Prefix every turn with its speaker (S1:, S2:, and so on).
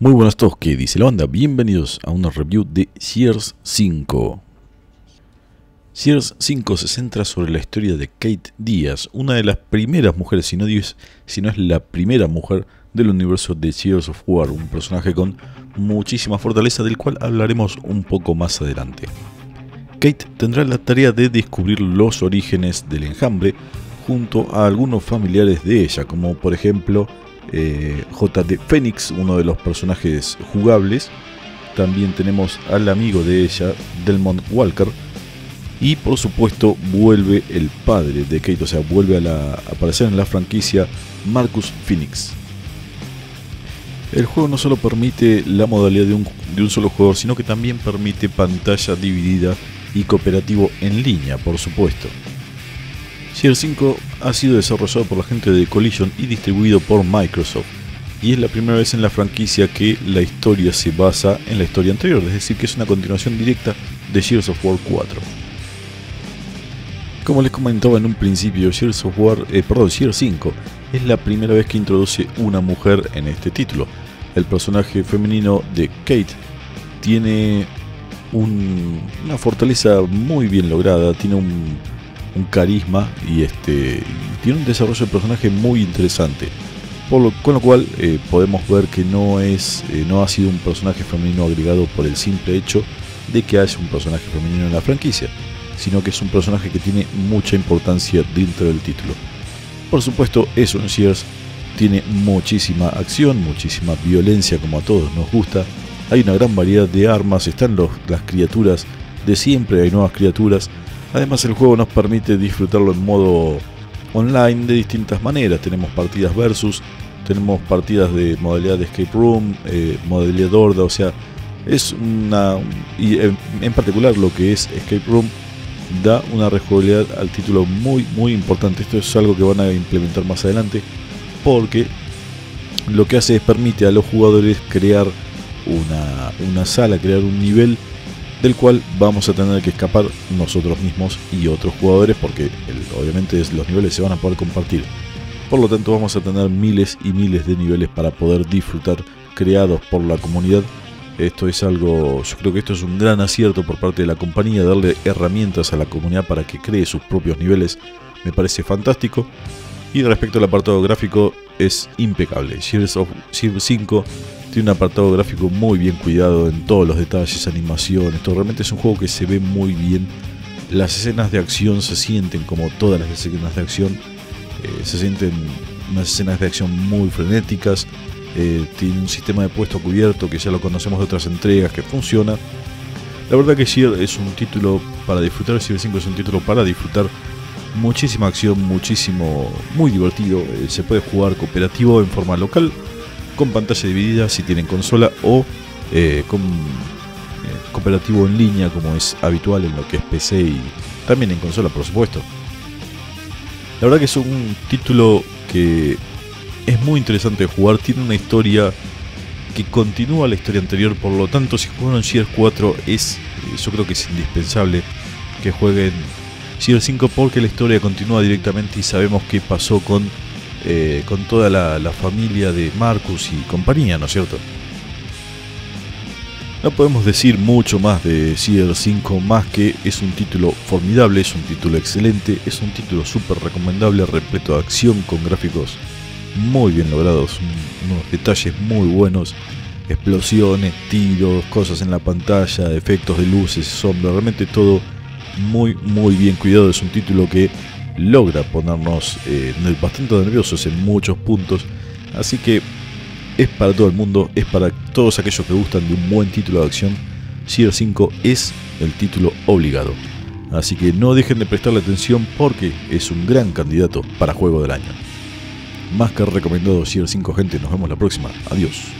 S1: Muy buenas todos, ¿qué dice la banda? Bienvenidos a una review de Sears 5. Sears 5 se centra sobre la historia de Kate Díaz, una de las primeras mujeres, si no, si no es la primera mujer del universo de Sears of War, un personaje con muchísima fortaleza del cual hablaremos un poco más adelante. Kate tendrá la tarea de descubrir los orígenes del enjambre junto a algunos familiares de ella, como por ejemplo eh, JD Phoenix, uno de los personajes jugables. También tenemos al amigo de ella, Delmont Walker. Y por supuesto vuelve el padre de Kate, o sea, vuelve a, a aparecer en la franquicia Marcus Phoenix. El juego no solo permite la modalidad de un, de un solo jugador, sino que también permite pantalla dividida y cooperativo en línea, por supuesto. Gear 5 ha sido desarrollado por la gente de Collision y distribuido por Microsoft, y es la primera vez en la franquicia que la historia se basa en la historia anterior, es decir, que es una continuación directa de Gears of War 4. Como les comentaba en un principio, Gears of War, eh, perdón, Gears 5 es la primera vez que introduce una mujer en este título. El personaje femenino de Kate tiene un- una fortaleza muy bien lograda, tiene un, carisma y este tiene un desarrollo de personaje muy interesante. Con lo cual eh, podemos ver que no eh, no ha sido un personaje femenino agregado por el simple hecho de que haya un personaje femenino en la franquicia, sino que es un personaje que tiene mucha importancia dentro del título. Por supuesto, eso en Sears tiene muchísima acción, muchísima violencia como a todos nos gusta. Hay una gran variedad de armas, están las criaturas de siempre, hay nuevas criaturas. Además el juego nos permite disfrutarlo en modo online de distintas maneras. Tenemos partidas versus, tenemos partidas de modalidad de escape room, eh, modalidad horda, o sea, es una... Y en particular lo que es escape room da una rejugabilidad al título muy muy importante. Esto es algo que van a implementar más adelante porque lo que hace es permite a los jugadores crear una, una sala, crear un nivel del cual vamos a tener que escapar nosotros mismos y otros jugadores porque obviamente los niveles se van a poder compartir. Por lo tanto vamos a tener miles y miles de niveles para poder disfrutar creados por la comunidad. Esto es algo, yo creo que esto es un gran acierto por parte de la compañía, darle herramientas a la comunidad para que cree sus propios niveles. Me parece fantástico. Y respecto al apartado gráfico, es impecable. Gears of Gears 5 tiene un apartado gráfico muy bien cuidado en todos los detalles, animación. Esto realmente es un juego que se ve muy bien. Las escenas de acción se sienten como todas las escenas de acción. Eh, se sienten unas escenas de acción muy frenéticas. Eh, tiene un sistema de puesto cubierto que ya lo conocemos de otras entregas que funciona. La verdad que Gear es un título para disfrutar. Gear 5 es un título para disfrutar muchísima acción, muchísimo, muy divertido. Eh, se puede jugar cooperativo en forma local, con pantalla dividida si tienen consola o eh, con cooperativo en línea como es habitual en lo que es PC y también en consola por supuesto. La verdad que es un título que es muy interesante de jugar, tiene una historia que continúa la historia anterior, por lo tanto si jugaron Gears 4 es, yo creo que es indispensable que jueguen Gears 5 porque la historia continúa directamente y sabemos qué pasó con, eh, con toda la, familia de Marcus y compañía, ¿no es cierto? No podemos decir mucho más de Gears 5 más que es un título formidable, es un título excelente, es un título súper recomendable, repleto de acción con gráficos muy bien logrados, un- unos detalles muy buenos, explosiones, tiros, cosas en la pantalla, efectos de luces, sombras, realmente todo muy muy bien cuidado. Es un título que logra ponernos eh, bastante nerviosos en muchos puntos, así que es para todo el mundo, es para todos aquellos que gustan de un buen título de acción. Gears 5 es el título obligado. Así que no dejen de prestarle atención porque es un gran candidato para juego del año. Más que recomendado Gears 5 gente, nos vemos la próxima. Adiós.